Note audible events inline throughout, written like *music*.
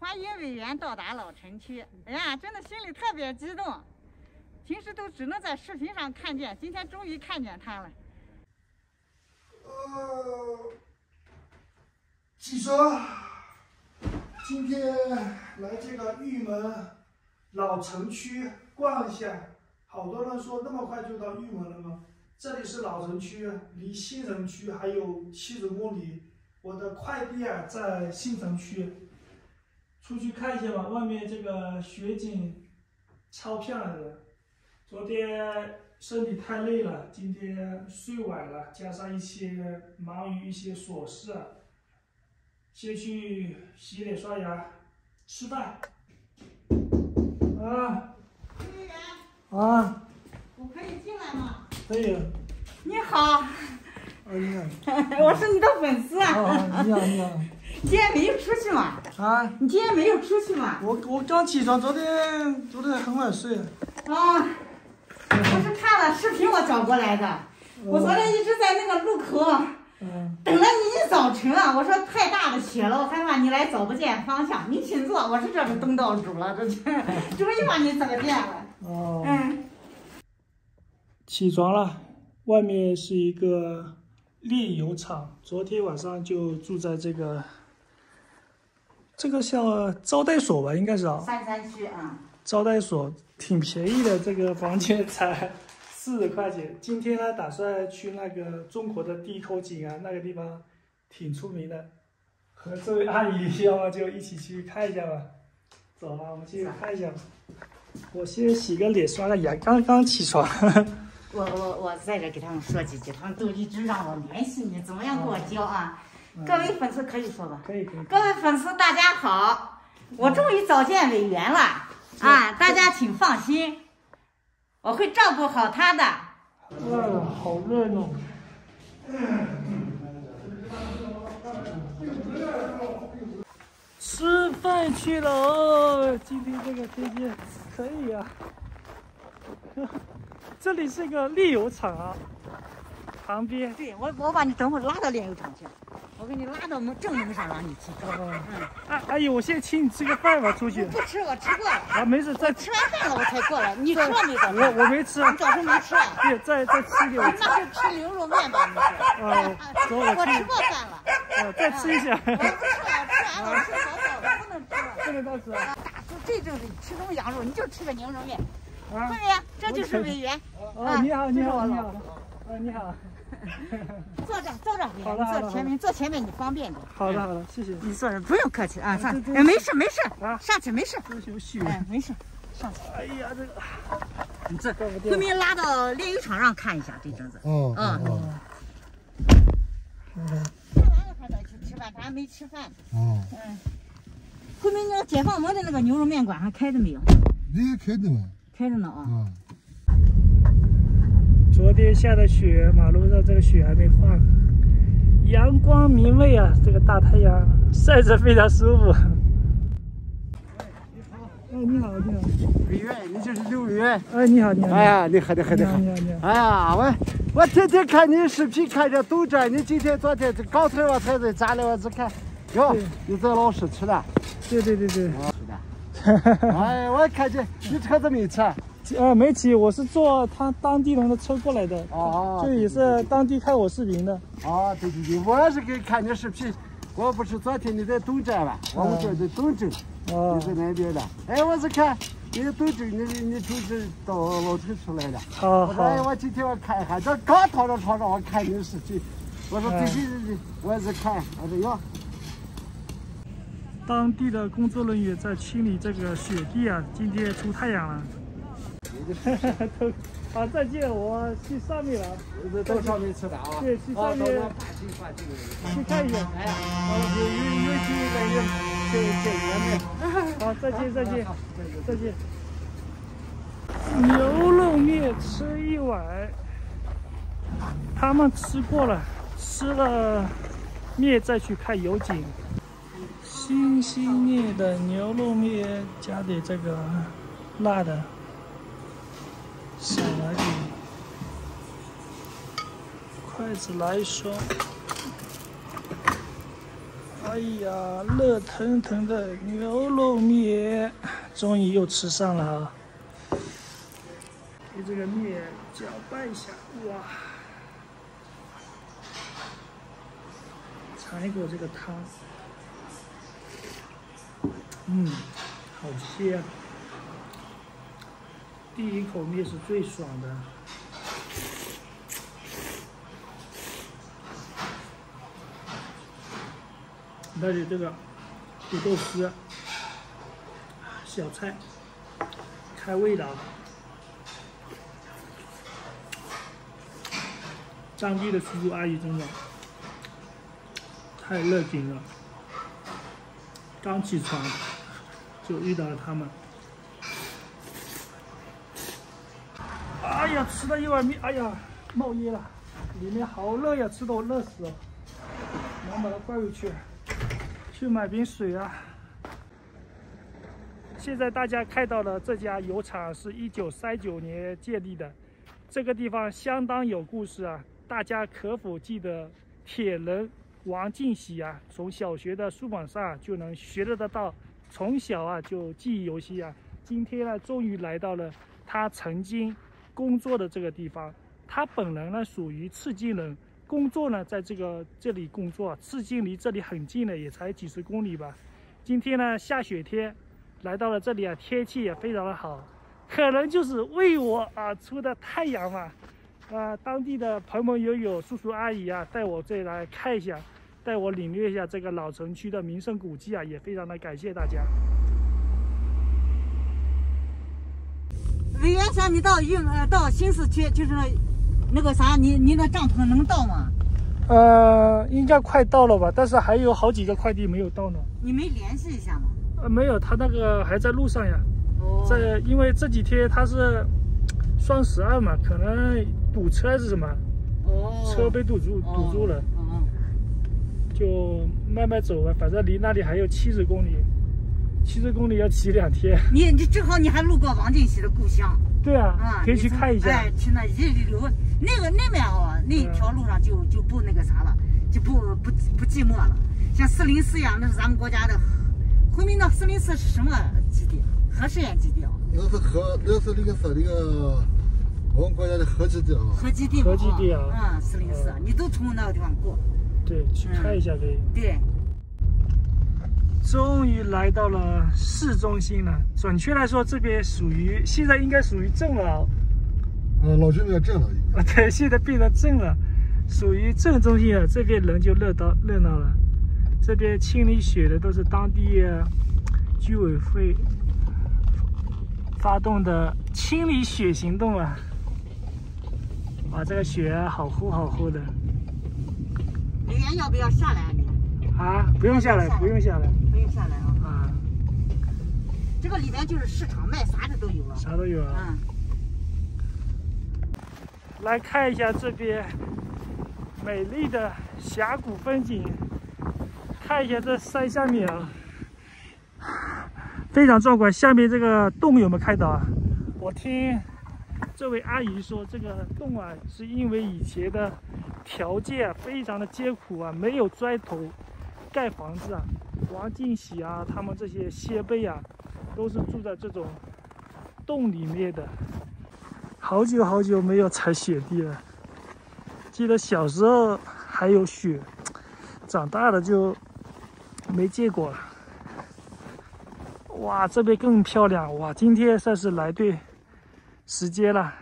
欢迎委员到达老城区。哎呀，真的心里特别激动，平时都只能在视频上看见，今天终于看见他了。呃，记者，今天来这个玉门老城区逛一下，好多人说那么快就到玉门了吗？这里是老城区，离新城区还有七十公里。我的快递啊在新城区，出去看一下吧。外面这个雪景超漂亮的。昨天身体太累了，今天睡晚了，加上一些忙于一些琐事，先去洗脸刷牙，吃饭。啊啊，我可以进来吗？可以。你好，啊，你好。*laughs* 我是你的粉丝啊。啊，你好，你好。今天没有出去吗？啊，你今天没有出去吗？我我刚起床，昨天昨天很晚睡。啊，我是看了视频我找过来的。我昨天一直在那个路口嗯，等了你一早晨啊！我说太大的雪了，我害怕你来找不见方向。你请坐，我是这个东道主了，这是 *laughs* 终于把你找见了。哦。嗯，起床了，外面是一个炼油厂。昨天晚上就住在这个，这个叫招待所吧，应该是啊，三山区啊，招待所挺便宜的，这个房间才四十块钱。今天呢，打算去那个中国的第一口井啊，那个地方挺出名的，和这位阿姨，要么就一起去看一下吧。走了，我们去看一下吧。我先洗个脸，刷个牙，刚刚起床。*laughs* 我我我在这给他们说几句，他们都一直让我联系你，怎么样给我教啊？各位粉丝可以说吧。可以可以。各位粉丝大家好，我终于找见委员了啊！大家请放心，我会照顾好他的。哇，好热闹！吃饭去了哦，今天这个天气可以啊。*laughs* 这里是一个炼油厂啊，旁边。对我，我把你等会拉到炼油厂去，我给你拉到门正门上让你吃。哦，嗯，阿阿姨，我先请你吃个饭吧，出去。不吃，我吃过了。啊，没事，再吃完饭了我才过来，你吃了没？早我没吃，你早上没吃啊？对，再再吃一点。*laughs* 那是吃牛肉面吧？你是？啊，*laughs* 走，我我吃，过饭了。啊，再吃一下。我不吃了，吃完了，吃好早的，不能吃了。不能到吃啊。大叔，这就是吃什么羊肉，你就吃个牛肉面。啊会员，这就是委员。哦，你好，啊你好，你好。啊，你好。*laughs* 坐这，坐这，好的坐前面，坐前面你方便点。好的，好的，谢谢。你坐着不用客气啊，上哎没事没事啊上去没事。哎没事，上去。哎呀，这个你这后面拉到炼油厂上看一下这阵子。嗯嗯哦看完了还得去吃饭，咱还没吃饭呢。哦，嗯，后面那个解放门的那个牛肉面馆还开着没有？你也开着呢？开着呢啊。啊，昨天下的雪，马路上这个雪还没化，阳光明媚啊，这个大太阳晒着非常舒服。哎，你好，你好。委员，你就是刘委员。哎，你好，你好。哎呀，你好，你好，你好，你好。你好，你好。哎呀，我我天天看你视频，看着都这。你今天、昨天这刚才我才在家里，我只看，哟对，你在老师吃的，对对对对。啊吃的。哎，我看见你车子没车？呃，没骑，我是坐他当地人的车过来的。哦这也是当地看我视频的。啊，对对对，我是给看你视频。我不是昨天你在东站吧？我们这在东镇，哦你在那边的。哎，我是看你东镇，你你从这到老城出来的。好我说哎，我今天我看一下，这刚躺到床上，我看你的视频。我说嗯对对对对，我也是看，我说哟。当地的工作人员在清理这个雪地啊，今天出太阳了。*laughs* 都好，再见，我去上面了，这都上面吃的啊。对去上面。去看一眼。哎呀，好了，有有有机会再约见见圆面。好，再见，再见，再见。再见。牛肉面吃一碗，他们吃过了，吃了面再去看油井。新兴面的牛肉面加点这个辣的，少来点，筷子来一双。哎呀，热腾腾的牛肉面，终于又吃上了啊！给这个面搅拌一下，哇！尝一口这个汤，嗯，好鲜。第一口面是最爽的。那里这个土豆丝、小菜，开胃的啊！当地的叔叔阿姨真的太热情了，刚起床就遇到了他们。哎吃了一碗面，哎呀，冒烟了，里面好热呀，吃的我热死了。我把它放回去。去买瓶水啊！现在大家看到了这家油厂是一九三九年建立的，这个地方相当有故事啊！大家可否记得铁人王进喜啊？从小学的书本上就能学得得到，从小啊就记忆犹新啊！今天呢，终于来到了他曾经工作的这个地方。他本人呢属于赤金人。工作呢，在这个这里工作，赤金离这里很近的，也才几十公里吧。今天呢，下雪天，来到了这里啊，天气也非常的好，可能就是为我啊出的太阳嘛。啊，当地的朋朋友友、叔叔阿姨啊，带我这里来看一下，带我领略一下这个老城区的名胜古迹啊，也非常的感谢大家。魏源山，你到运呃到新市区就是。那个啥，你你那帐篷能到吗？呃，应该快到了吧，但是还有好几个快递没有到呢。你没联系一下吗？呃，没有，他那个还在路上呀。哦。在，因为这几天他是双十二嘛，可能堵车还是什么。哦。车被堵住，堵住了。哦。就慢慢走吧，反正离那里还有七十公里，七十公里要骑两天。你你正好你还路过王进喜的故乡。对啊。啊。可以去看一下。哎，去那一流。那个那边哦，那一条路上就就不那个啥了，就不不不寂寞了。像四零四呀，那是咱们国家的。回民的四零四是什么基地？核试验基地啊？那是核，那是那个是那个我们国家的核基地啊。核基地核基地啊。嗯，四零四，你都从那个地方过。对，去看一下可以。对。终于来到了市中心了。准确来说，这边属于现在应该属于镇了。呃，老军要镇了。啊，对，现在变成镇了，属于镇中心了。这边人就热到热闹了。这边清理雪的都是当地居委会发动的清理雪行动啊！哇，这个雪好厚好厚的。李岩要不要下来？你啊，不用下来，不用下来，不用下来啊！啊，这个里面就是市场，卖啥的都有啊，啥都有啊。嗯。来看一下这边美丽的峡谷风景，看一下这山下面啊，非常壮观。下面这个洞有没有看到啊？我听这位阿姨说，这个洞啊，是因为以前的条件非常的艰苦啊，没有砖头盖房子啊。王进喜啊，他们这些先辈啊，都是住在这种洞里面的。好久好久没有踩雪地了，记得小时候还有雪，长大了就没见过了。哇，这边更漂亮！哇，今天算是来对时间了。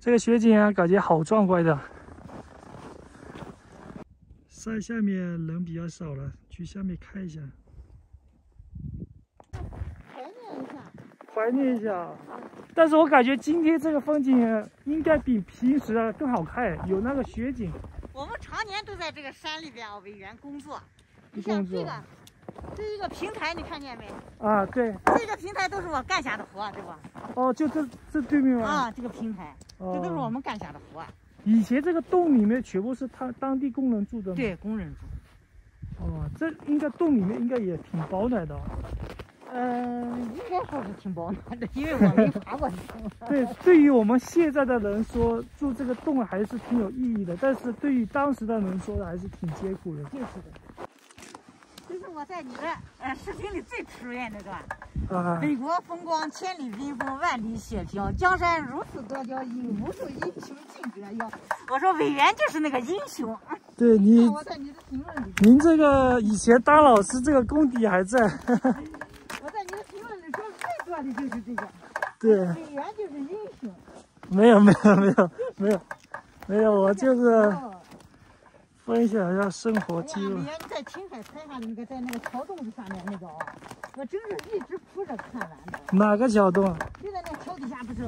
这个雪景啊，感觉好壮观的。山下面人比较少了，去下面看一下。怀念一下，怀念一下但是我感觉今天这个风景应该比平时啊更好看，有那个雪景。我们常年都在这个山里边啊，委员工作。你像这个，这一个平台，你看见没？啊，对。这个平台都是我干下的活，对吧？哦，就这这对面吗？啊，这个平台，这都是我们干下的活。以前这个洞里面全部是他当地工人住的吗？对，工人住。哦，这应该洞里面应该也挺保暖的。嗯，应该说是挺保暖的，*laughs* 因为我没爬过。*laughs* 对，对于我们现在的人说，住这个洞还是挺有意义的，但是对于当时的人说的，还是挺艰苦的。就是的。这是我在你的呃视频里最出演那段。啊，北国风光，千里冰封，万里雪飘，江山如此多娇，引无数英雄竞折腰。我说委员就是那个英雄。对你，我在你的评论里，您这个以前当老师，这个功底还在。*laughs* 我在你的评论里说最多的就是这个，对，委员就是英雄。没有没有没有没有没有，我就是哦，分享一下生活哎呀，记录委。员你在青海拍下的那个，在那个桥洞子上面那个啊，我真是一直扑着看完的。哪个桥洞啊？就在那桥底下不是？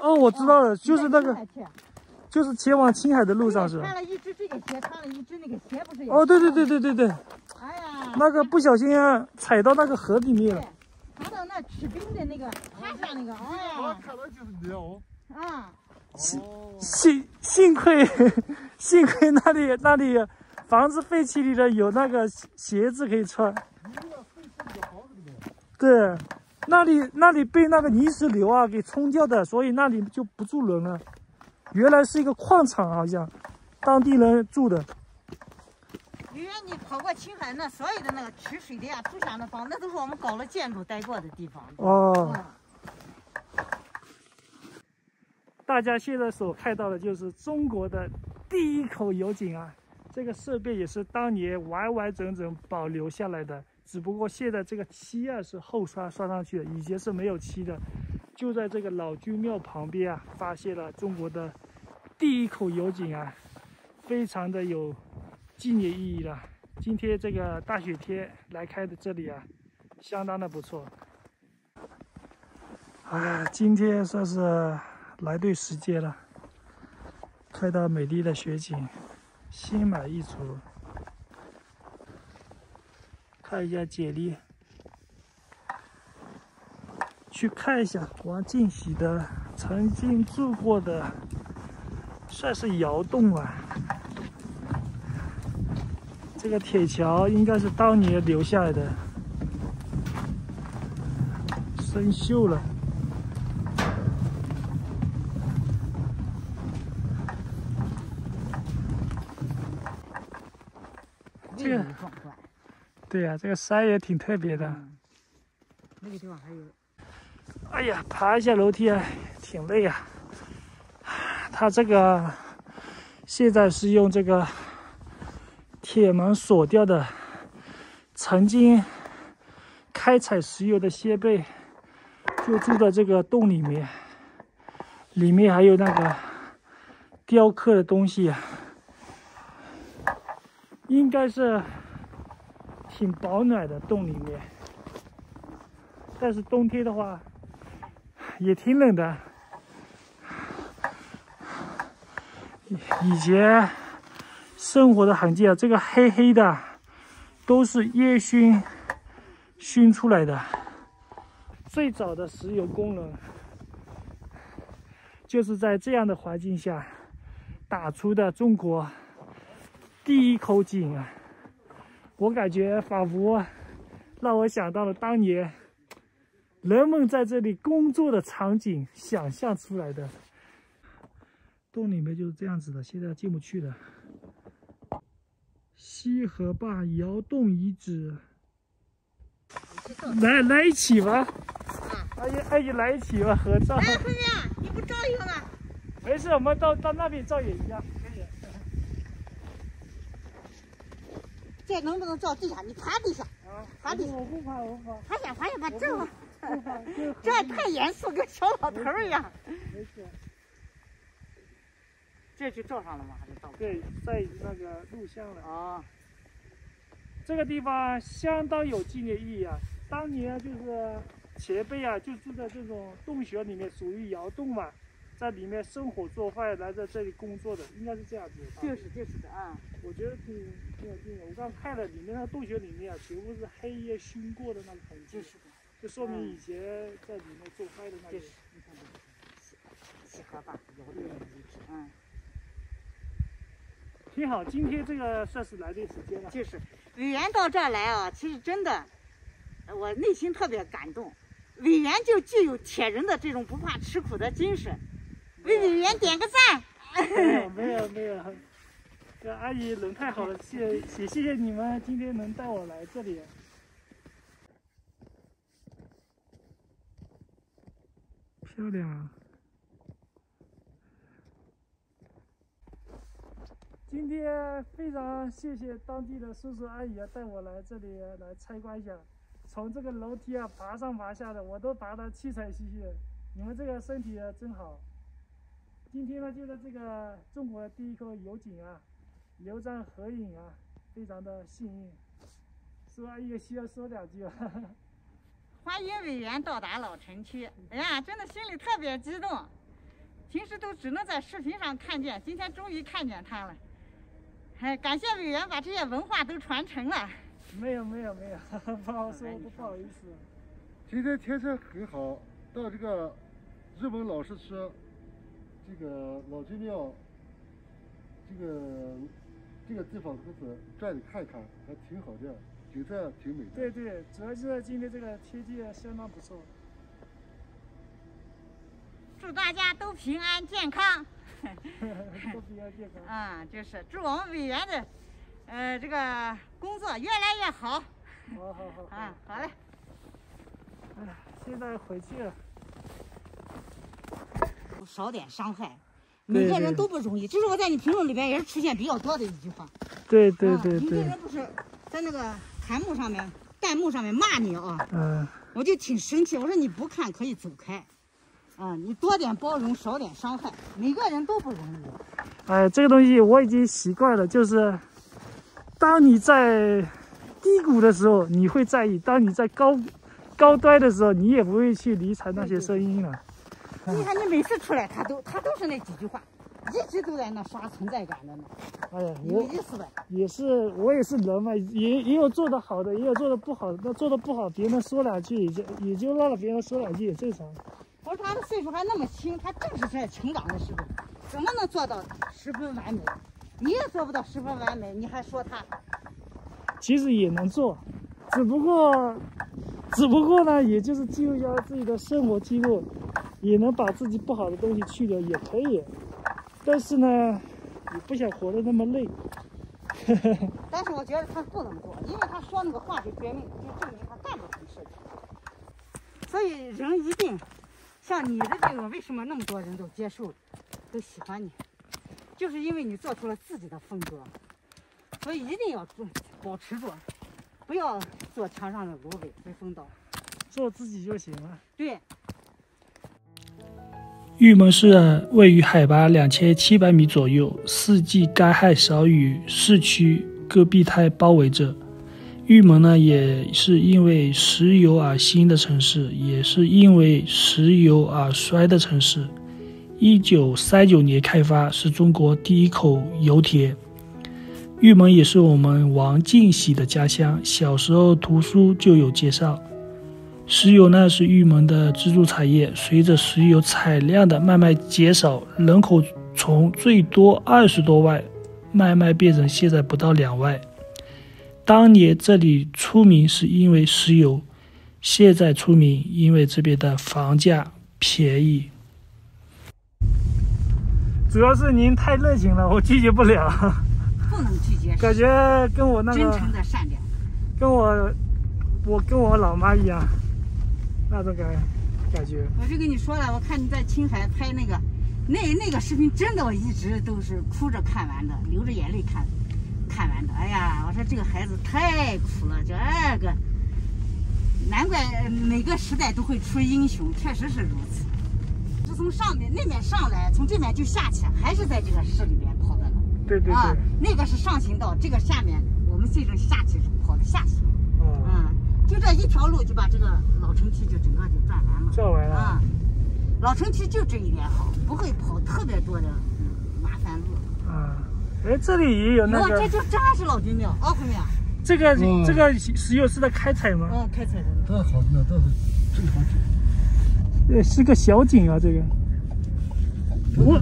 哦，我知道了，就是那个就是前往青海的路上是吧穿？了一只这个鞋，穿了一只那个鞋，不是？哦，对对对。对对对，哎呀，那个不小心啊踩到那个河里面了。爬到那吃冰的那个趴下那个，哎呀，看到就是你哦。啊，哦。幸幸亏幸亏那里那里房子废弃里的有那个鞋子可以穿。对，那里那里被那个泥石流啊给冲掉的，所以那里就不住人了。原来是一个矿场，好像当地人住的。因为，你跑过青海那所有的那个取水的呀、住下的房，那都是我们搞了建筑待过的地方。哦，嗯，大家现在所看到的就是中国的第一口油井啊，这个设备也是当年完完整整保留下来的，只不过现在这个漆啊是后刷刷上去的，以前是没有漆的。就在这个老君庙旁边啊，发现了中国的第一口油井啊，非常的有纪念意义了。今天这个大雪天来开的这里啊，相当的不错。哎，今天算是来对时间了，看到美丽的雪景，心满意足。看一下简历，去看一下王进喜的曾经住过的，算是窑洞啊。这个铁桥应该是当年留下来的，生锈了。这个蔚为壮观。对呀、这个山也挺特别的。嗯，那个地方还有，哎呀，爬一下楼梯啊，挺累啊。它这个现在是用这个铁门锁掉的，曾经开采石油的先辈就住在这个洞里面，里面还有那个雕刻的东西啊，应该是挺保暖的洞里面。但是冬天的话，也挺冷的。以前生活的痕迹啊，这个黑黑的都是烟熏熏出来的。最早的石油工人就是在这样的环境下打出的中国第一口井啊！我感觉仿佛让我想到了当年人们在这里工作的场景，想象出来的。洞里面就是这样子的，现在进不去了。西河坝窑洞遗址，来来一起吧！阿姨阿姨来一起吧，合照。哎，慧敏，你不照一个吗？没事，我们到到那边照也一样，可以。这能不能照地下？你爬地下，啊，爬地下，我不怕，我不怕，爬下爬下吧，这个这太严肃，跟小老头一样。没事。这就照上了吗？还是照？对，在那个录像了。啊，这个地方相当有纪念意义啊！当年就是前辈啊，就住在这种洞穴里面，属于窑洞嘛，在里面生火做饭，来在这里工作的，应该是这样子。就是就是的啊。我觉得挺挺有劲的。我刚看了里面那洞穴里面啊，全部是黑夜熏过的那种痕迹，就是的，就说明以前在里面做饭的那个就是。你看这个西西河坝窑洞遗址，嗯，挺好。今天这个算是来对时间了。就是委员到这儿来啊，其实真的，我内心特别感动。委员就具有铁人的这种不怕吃苦的精神，为委员点个赞。没有没有没有，这阿姨人太好了，谢也谢谢你们今天能带我来这里。漂亮啊！今天非常谢谢当地的叔叔阿姨，带我来这里来参观一下。从这个楼梯啊爬上爬下的，我都爬得气喘吁吁的。你们这个身体真好。今天呢，就在这个中国第一口油井啊，留张合影啊，非常的幸运。叔阿姨需要说两句啊。欢迎委员到达老城区，哎呀，真的心里特别激动。平时都只能在视频上看见，今天终于看见他了。哎，感谢委员把这些文化都传承了。没有没有没有，*laughs* 不好说，不好意思。今天天气很好，到这个日本老师说，这个老君庙，这个这个地方就是转里看看，还挺好的，景色挺美的。对对，主要就是今天这个天气相当不错。祝大家都平安健康。*laughs* 都平安健康。啊，就是祝我们委员的。呃，这个工作越来越好。好好好。啊，好嘞。哎，现在回去了。少点伤害，每个人都不容易。这是我在你评论里边也是出现比较多的一句话。对对对对。有的人不是在那个弹幕上面、弹幕上面骂你啊。嗯。我就挺生气，我说你不看可以走开。啊，你多点包容，少点伤害，每个人都不容易。哎，这个东西我已经习惯了，就是。当你在低谷的时候，你会在意；当你在高高端的时候，你也不会去理睬那些声音了。你看，你每次出来，他都他都是那几句话，一直都在那刷存在感的呢。哎呀，有意思的。也是，我也是人嘛，也也有做的好的，也有做的不好的。那做的不好，别人说两句也就也就让了别人说两句也正常。我说他的岁数还那么轻，他正是在成长的时候，怎么能做到十分完美？你也做不到十分完美，你还说他？其实也能做，只不过，只不过呢，也就是记录一下自己的生活记录，也能把自己不好的东西去掉，也可以。但是呢，也不想活得那么累。*laughs* 但是我觉得他不能做，因为他说那个话就决定，就证明他干不成事情。所以人一定像你的这种，为什么那么多人都接受，都喜欢你？就是因为你做出了自己的风格，所以一定要做，保持住，不要做墙上的芦苇被风倒，做自己就行了。对。玉门市位于海拔两千七百米左右，四季干旱少雨，市区戈壁滩包围着。玉门呢，也是因为石油而兴的城市，也是因为石油而衰的城市。一九三九年开发，是中国第一口油田。玉门也是我们王进喜的家乡。小时候读书就有介绍，石油呢是玉门的支柱产业。随着石油产量的慢慢减少，人口从最多二十多万，慢慢变成现在不到两万。当年这里出名是因为石油，现在出名因为这边的房价便宜。主要是您太热情了，我拒绝不了。不能拒绝。感觉跟我那个真诚的善良，跟我，我跟我老妈一样，那种感感觉。我就跟你说了，我看你在青海拍那个，那那个视频，真的我一直都是哭着看完的，流着眼泪看，看完的。哎呀，我说这个孩子太苦了，这个，难怪每个时代都会出英雄，确实是如此。是从上面那面上来，从这面就下去，还是在这个市里边跑的呢。对对对。啊，那个是上行道，这个下面我们这种下去跑的下行。哦。嗯，就这一条路就把这个老城区就整个就转完了。转完了。啊，老城区就这一点好，不会跑特别多的麻烦路。啊，哎，这里也有那个。这就这还是老君庙，啊，后面。这个这个石油是在开采吗？嗯，开采的。这好呢，这是正好这是个小井啊，这个。我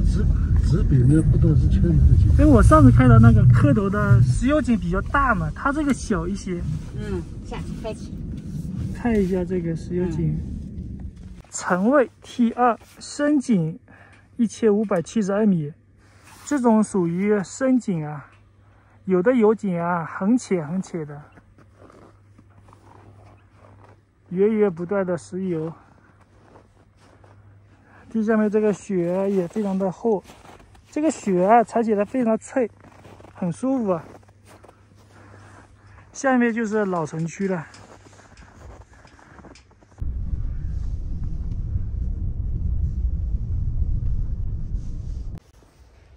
指指北面不都是圈里的井？因为我上次看到那个磕头的石油井比较大嘛，它这个小一些。嗯，下去开启。看一下这个石油井，层位 T 二深井，一千五百七十二米，这种属于深井啊，有的油井啊很浅很浅的，源源不断的石油，地下面这个雪也非常的厚，这个雪啊踩起来非常脆，很舒服啊。下面就是老城区了。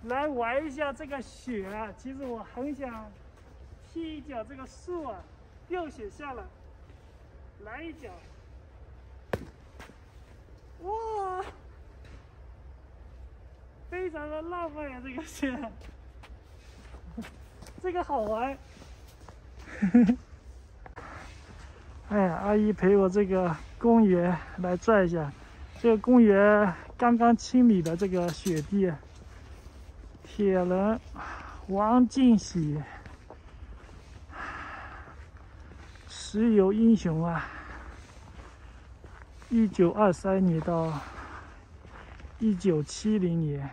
来玩一下这个雪啊！其实我很想踢一脚这个树啊，掉雪下来，来一脚。哇，非常的浪漫呀！这个雪，这个好玩。*laughs* 哎呀，阿姨陪我这个公园来转一下，这个公园刚刚清理的这个雪地，铁人王进喜，石油英雄啊，一九二三年到一九七零年。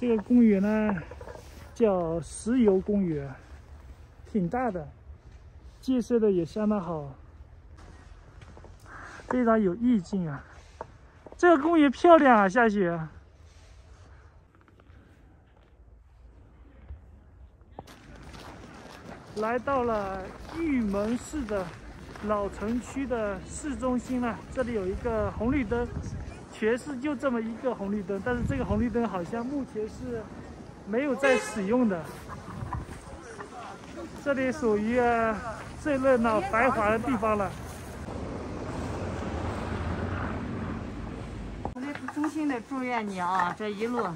这个公园呢，叫石油公园，挺大的，建设的也相当好，非常有意境啊。这个公园漂亮啊，下雪。来到了玉门市的老城区的市中心了，这里有一个红绿灯。全市就这么一个红绿灯，但是这个红绿灯好像目前是没有在使用的。这里属于最热闹繁华的地方了。衷心的祝愿你啊，这一路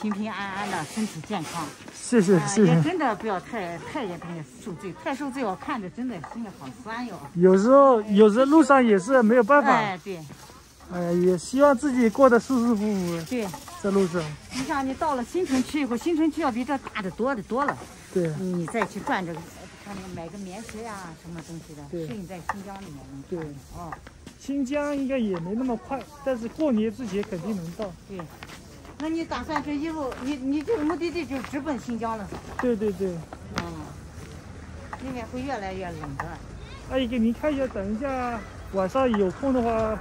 平平安安的，身体健康。谢谢谢谢。也真的不要太太也太受罪，太受罪我看着真的心里好酸哟。有时候有时候路上也是没有办法。哎，对。哎呀，也希望自己过得舒舒服服。对，在路上。你想你到了新城区以后，新城区要比这大的多的多了。对。你再去转这个，看那个买个棉鞋呀，什么东西的，适应在新疆里面能对。哦。新疆应该也没那么快，但是过年之前肯定能到。对。那你打算这一路，你你这个目的地就直奔新疆了？对对对。嗯。那边会越来越冷的。阿姨，给您看一下，等一下晚上有空的话。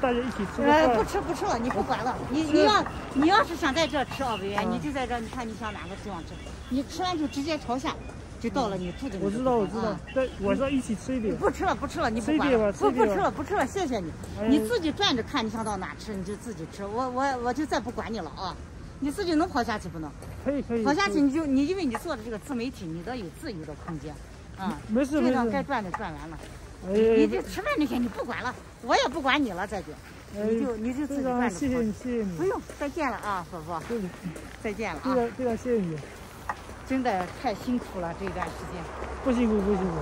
大家一起吃呃，不吃不吃了，你不管了。你你要你要是想在这吃啊，委员，你就在这。你看你想哪个地方吃？你吃完就直接朝下，就到了你住的。我知道我知道，在晚上一起吃一点。不吃了不吃了，你不管了。不不吃了不吃了，谢谢你。你自己转着看，你想到哪吃你就自己吃，我我我就再不管你了啊。你自己能跑下去不能？可以可以。跑下去你就你因为你做的这个自媒体，你得有自由的空间，啊，没事没事。该转的转完了。你就吃饭那些你不管了，我也不管你了，这就，你就你就自己干着。谢谢你，谢谢你。不用，再见了啊，伯伯。对再见了啊。非常非常谢谢你。真的太辛苦了这段时间。不辛苦不辛苦。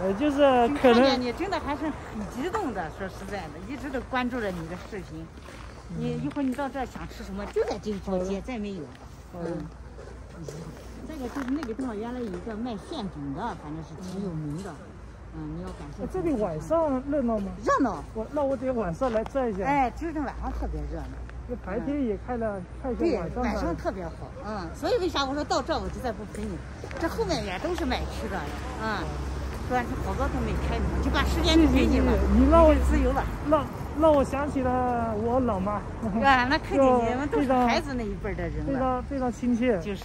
呃，就是可能。看见你真的还是很激动的，说实在的，一直都关注着你的视频。你一会儿你到这想吃什么，就在这一条街，再没有。嗯。这个就是那个地方原来有一个卖馅饼的，反正是挺有名的。嗯，你要感受。这里晚上热闹吗？热闹。我那我得晚上来转一下。哎，今天晚上特别热闹。这白天也开了，看一下晚上。晚上特别好。嗯，所以为啥我说到这我就再不陪你？这后面也都是买吃的。嗯，但是好多都没开门，就把时间就给你了。你让我自由了。让让我想起了我老妈。*laughs* 啊，那肯定，你们都是孩子那一辈的人了。非常非常亲切。就是。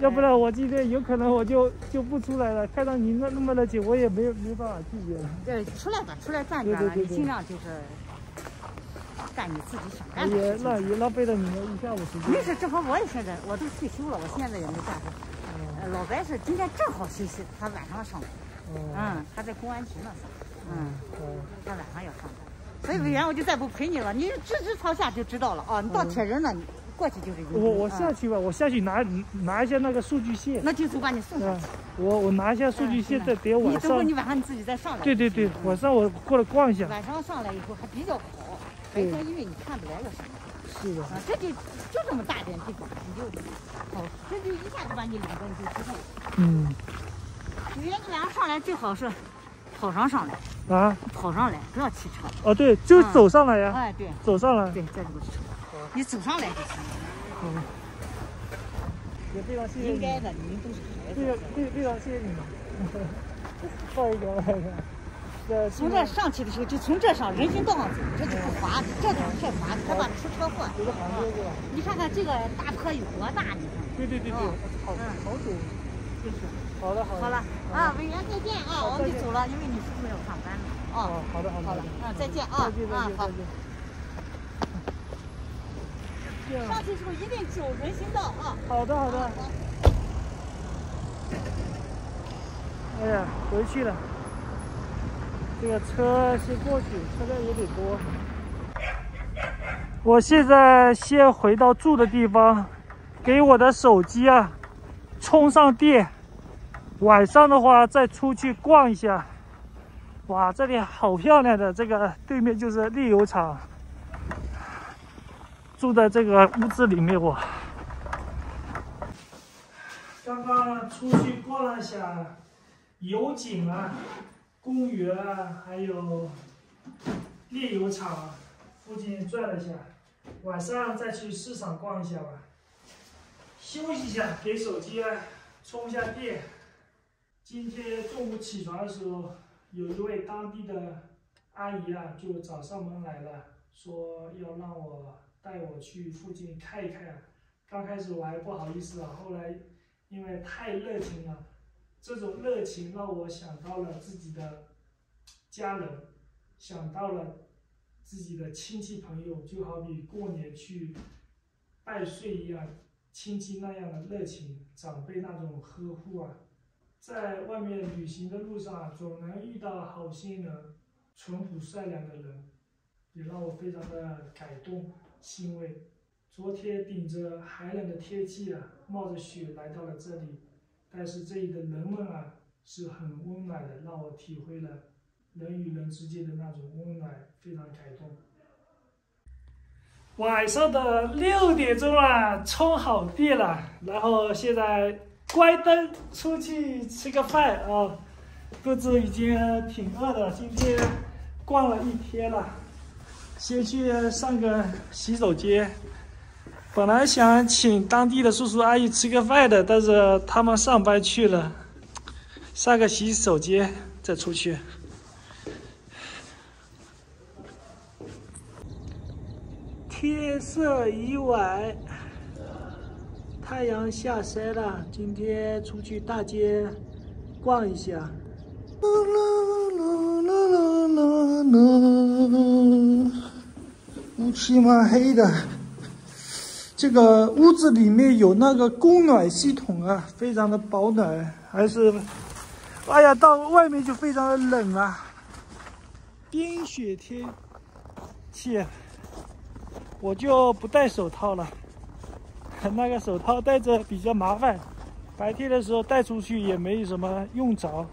要不然我今天有可能我就就不出来了。看到你那那么的紧，我也没有没办法拒绝了。对，出来吧，出来转转了，你尽量就是干你自己想干的事情。也浪也浪费了你们一下午时间。没事，正好我也现在我都退休了，我现在也没干活。老白是今天正好休息，他晚上上班。嗯，他在公安局那上。嗯。他晚上要上班，所以委员我就再不陪你了。你直直朝下就知道了啊！你到铁人了。过去就是我我下去吧，我下去拿拿一下那个数据线。那就是把你送上去。我我拿一下数据线，再等晚上。你等会你晚上你自己再上来。对对对，晚上我过来逛一下。晚上上来以后还比较好，白天因为你看不来个什么。是的。啊，这就就这么大点地方，你就好，这就一下子把你领到你就知道。嗯。你你晚上上来最好是跑上上来，啊，跑上来，不要骑车。哦对，就嗯走上来呀，哎，对走上来。对，在这个车，你走上来就行。嗯，也非常谢谢你们。应该的，你们都是孩非常子。非常谢谢你们。抱一个，抱一个。这从这上去的时候，就从这上人行道上走，这就不滑，这就是太滑，害怕出车祸。你看看这个大坡有多大，你看。对对对对，好嗯好走。就是。好的好的。好了啊，委员再见啊，我们就走了，因为你叔叔要上班了。哦哦，，好的好的。好了，啊，再见啊再见再啊好见。上去的时候一定走人行道啊。好的好的。哎呀，回去了。这个车先过去，车辆有点多。我现在先回到住的地方，给我的手机啊充上电。晚上的话再出去逛一下。哇，这里好漂亮的，这个对面就是炼油厂。住在这个屋子里面，我刚刚出去逛了一下油井啊、公园啊，还有炼油厂附近转了一下，晚上再去市场逛一下吧。休息一下，给手机啊充一下电。今天中午起床的时候，有一位当地的阿姨啊，就找上门来了，说要让我带我去附近看一看。刚开始我还不好意思啊，后来因为太热情了，这种热情让我想到了自己的家人，想到了自己的亲戚朋友，就好比过年去拜岁一样，亲戚那样的热情，长辈那种呵护啊。在外面旅行的路上啊，总能遇到好心人、淳朴善良的人，也让我非常的感动、欣慰。昨天顶着寒冷的天气啊，冒着雪来到了这里，但是这里的人们啊是很温暖的，让我体会了人与人之间的那种温暖，非常感动。晚上的六点钟了，充好电了，然后现在关灯出去吃个饭啊，肚子已经挺饿的，今天逛了一天了，先去上个洗手间。本来想请当地的叔叔阿姨吃个饭的，但是他们上班去了，上个洗手间再出去。天色已晚，太阳下山了。今天出去大街逛一下。啦啦啦啦啦啦，啦漆嘛黑的。这个屋子里面有那个供暖系统啊，非常的保暖，还是，哎呀，到外面就非常的冷啊，冰雪天气，我就不戴手套了，那个手套戴着比较麻烦，白天的时候带出去也没什么用着。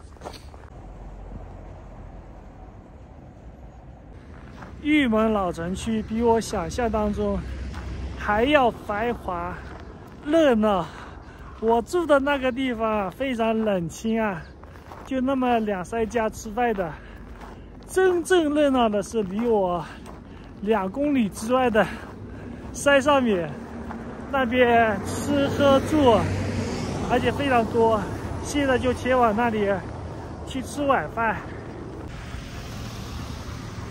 玉门老城区比我想象当中。还要繁华、热闹。我住的那个地方，非常冷清啊，就那么两三家吃饭的。真正热闹的是离我两公里之外的山上面，那边吃喝住，而且非常多。现在就前往那里去吃晚饭。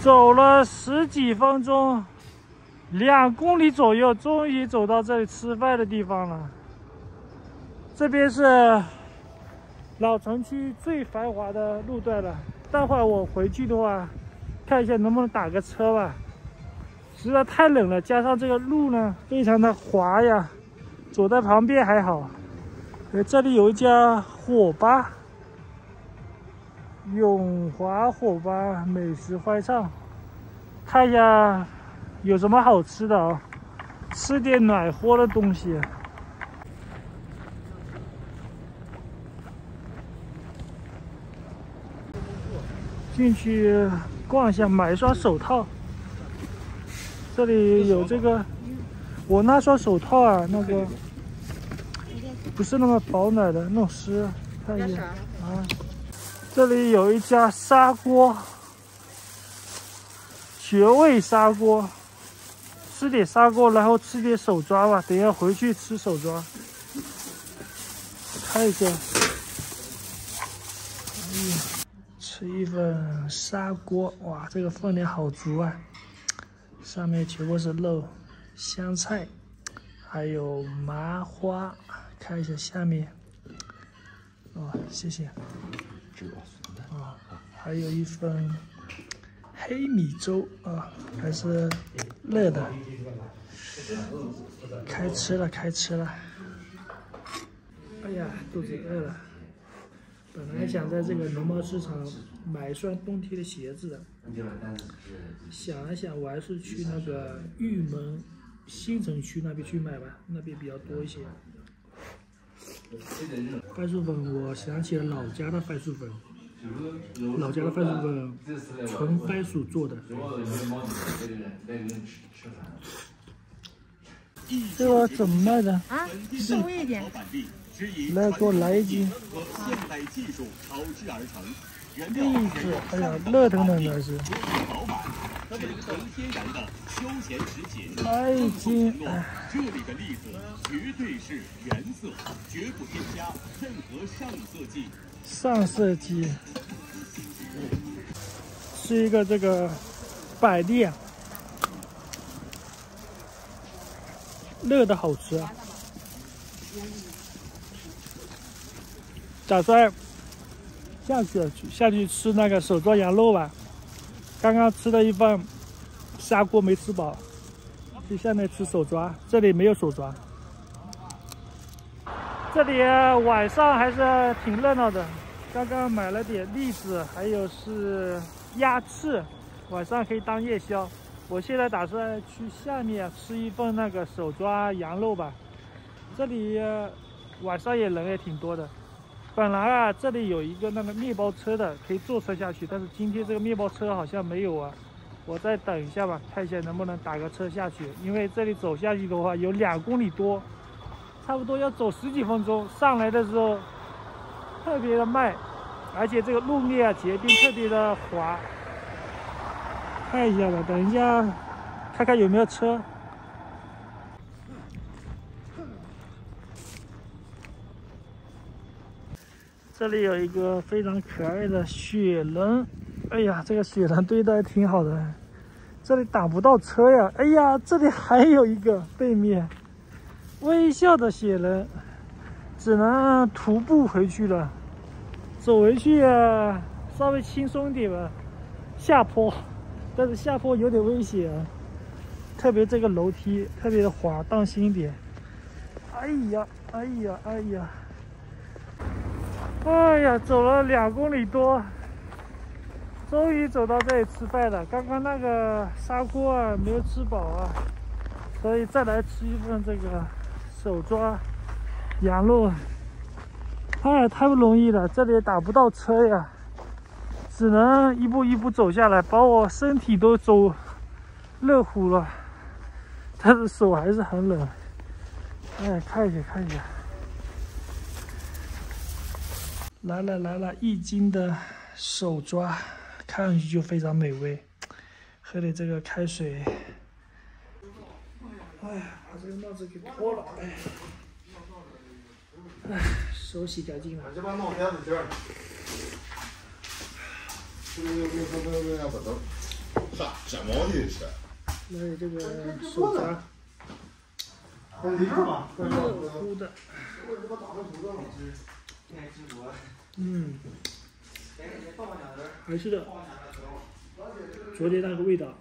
走了十几分钟。两公里左右，终于走到这里吃饭的地方了。这边是老城区最繁华的路段了。待会儿我回去的话，看一下能不能打个车吧。实在太冷了，加上这个路呢非常的滑呀，走在旁边还好。这里有一家火吧，永华火吧美食欢唱，看一下。有什么好吃的啊？吃点暖和的东西。进去逛一下，买一双手套。这里有这个，我那双手套啊，那个不是那么保暖的，弄湿，看一下啊，这里有一家砂锅，绝味砂锅，吃点砂锅，然后吃点手抓吧。等下回去吃手抓，看一下。哎呀，吃一份砂锅，哇，这个分量好足啊！上面全部是肉、香菜，还有麻花。看一下下面，哦，谢谢。啊，还有一份黑米粥啊，还是热的。开吃了，开吃了。哎呀，肚子饿了。本来想在这个农贸市场买一双冬天的鞋子的，想了想，我还是去那个玉门新城区那边去买吧，那边比较多一些。番薯粉，我想起了老家的番薯粉，老家的番薯粉纯番薯做的。这个怎么卖的？啊，稍微一点。来，给我来一斤。哎呀，热腾腾的是。来一斤。这里的栗子绝对是原色，绝不添加任何上色剂。上色剂。是一个这个百利，热的好吃啊。打算下去下去吃那个手抓羊肉吧。刚刚吃了一份砂锅没吃饱，就下面吃手抓。这里没有手抓。这里晚上还是挺热闹的。刚刚买了点栗子，还有是鸭翅，晚上可以当夜宵。我现在打算去下面吃一份那个手抓羊肉吧。这里晚上也人也挺多的。本来啊，这里有一个那个面包车的，可以坐车下去。但是今天这个面包车好像没有啊，我再等一下吧，看一下能不能打个车下去。因为这里走下去的话有两公里多，差不多要走十几分钟。上来的时候特别的慢，而且这个路面啊结冰特别的滑。看一下吧，等一下看看有没有车。这里有一个非常可爱的雪人，哎呀，这个雪人堆的还挺好的。这里打不到车呀，哎呀，这里还有一个背面微笑的雪人，只能徒步回去了。走回去啊，稍微轻松一点吧。下坡，但是下坡有点危险，特别这个楼梯特别的滑，当心一点。哎呀，哎呀，哎呀。哎呀，走了两公里多，终于走到这里吃饭了。刚刚那个砂锅啊没有吃饱啊，所以再来吃一份这个手抓羊肉。哎，太不容易了，这里打不到车呀，只能一步一步走下来，把我身体都走热乎了，但是手还是很冷。哎，看一下，看一下。来了来了，一斤的手抓，看上去就非常美味。喝点这个开水。哎呀，把这个帽子给脱了，哎。哎，手洗干净了。这把帽子在这儿。这个这个这个这个不动。啥？剪毛的是？来这个手抓。很厉害嗯，还是的，昨天那个味道。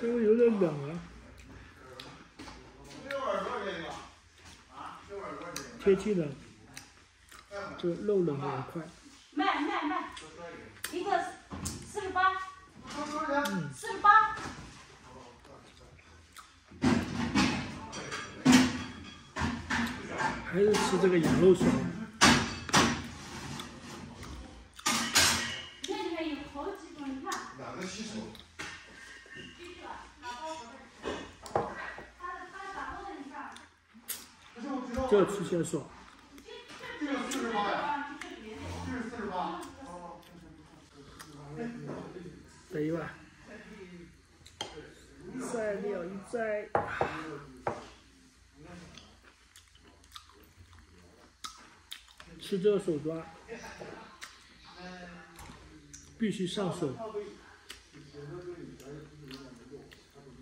稍微有点冷啊。天气冷，这肉冷的也快。卖卖卖，一个四十八，四十八。还是吃这个羊肉爽。这个吃起来爽。这个四十八呀，这是四十八。得吧？再料一摘，吃这个手抓，必须上手，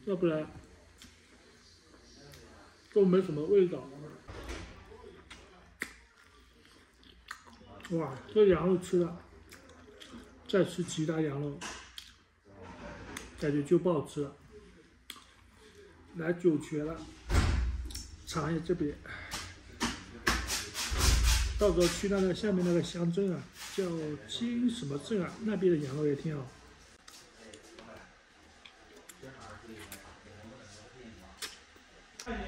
要不然都没什么味道。哇，这羊肉吃了，再吃其他羊肉。感觉就不好吃了。来酒泉了，尝一下这边。到时候去那个下面那个乡镇啊，叫金什么镇啊，那边的羊肉也挺好。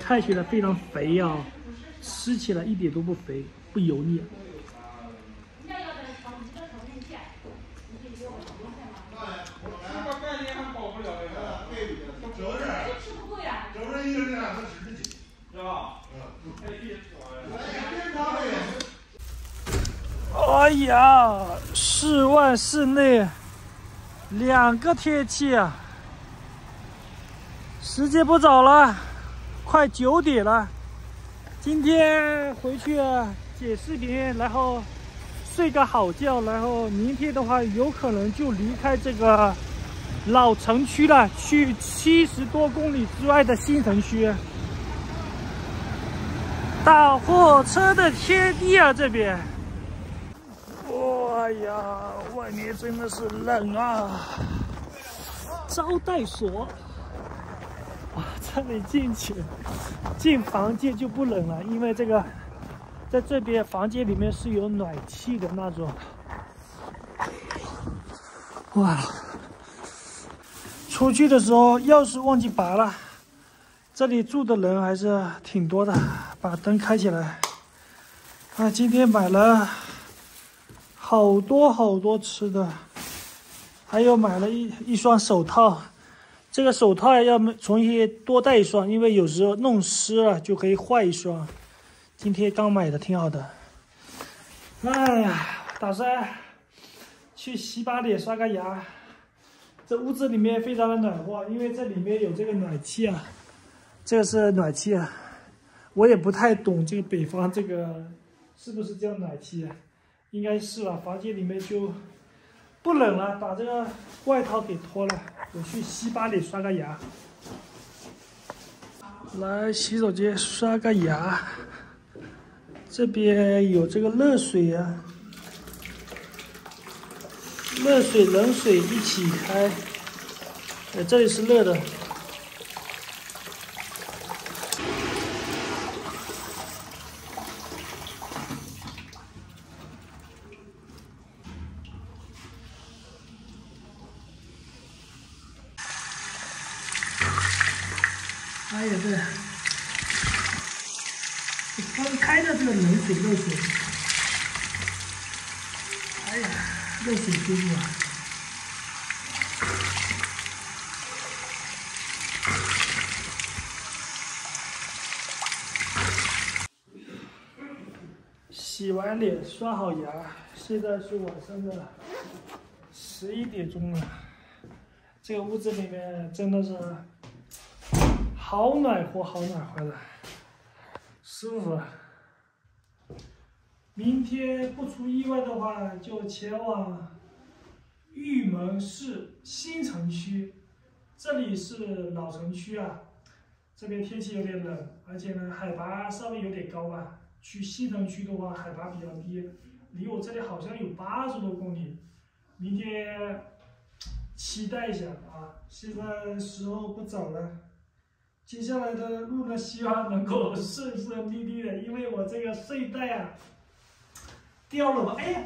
看起来非常肥啊，吃起来一点都不肥，不油腻。哎呀，室外室内两个天气啊！时间不早了，快九点了。今天回去剪视频，然后睡个好觉，然后明天的话有可能就离开这个老城区了，去七十多公里之外的新城区。大货车的天地啊，这边。哎呀，外面真的是冷啊！招待所，哇，这里进去，进房间就不冷了，因为这个在这边房间里面是有暖气的那种。哇，出去的时候钥匙忘记拔了，这里住的人还是挺多的，把灯开起来。啊，今天买了。好多好多吃的，还有买了一一双手套，这个手套要重新多带一双，因为有时候弄湿了就可以换一双。今天刚买的，挺好的。哎呀，打算去洗把脸、刷个牙。这屋子里面非常的暖和，因为这里面有这个暖气啊。这个是暖气啊，我也不太懂这个北方这个是不是叫暖气啊？应该是了，房间里面就不冷了，把这个外套给脱了。我去洗把脸，刷个牙。来洗手间刷个牙，这边有这个热水呀，热水、冷水一起开。哎，这里是热的。哎呀，这分开的这个冷水、热水，哎呀，热水舒服啊！洗完脸，刷好牙，现在是晚上的十一点钟了。这个屋子里面真的是。好暖和，好暖和的，舒服。明天不出意外的话，就前往玉门市新城区。这里是老城区啊，这边天气有点冷，而且呢海拔稍微有点高吧。去西城区的话，海拔比较低，离我这里好像有八十多公里。明天期待一下啊！现在时候不早了。接下来的路呢，希望能够顺顺利利的，因为我这个睡袋啊掉了吧？哎呀，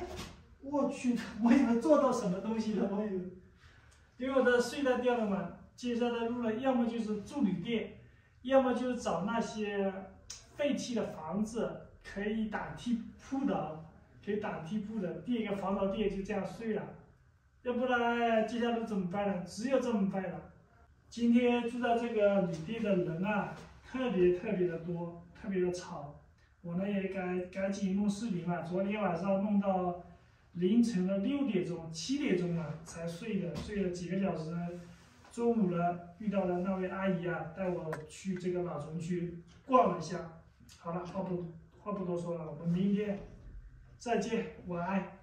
我去，我以为做到什么东西了？我以为，因为我的睡袋掉了嘛。接下来的路呢，要么就是住旅店，要么就是找那些废弃的房子，可以打地铺的，可以打地铺的，垫一个防潮垫就这样睡了。要不然接下来怎么办呢？只有这么办了。今天住在这个旅店的人啊，特别特别的多，特别的吵，我呢也赶赶紧弄视频了，昨天晚上弄到凌晨的六点钟、七点钟了才睡的，睡了几个小时。中午了，遇到了那位阿姨啊，带我去这个老城区逛了一下。好了，话不多话不多说了，我们明天再见，晚安。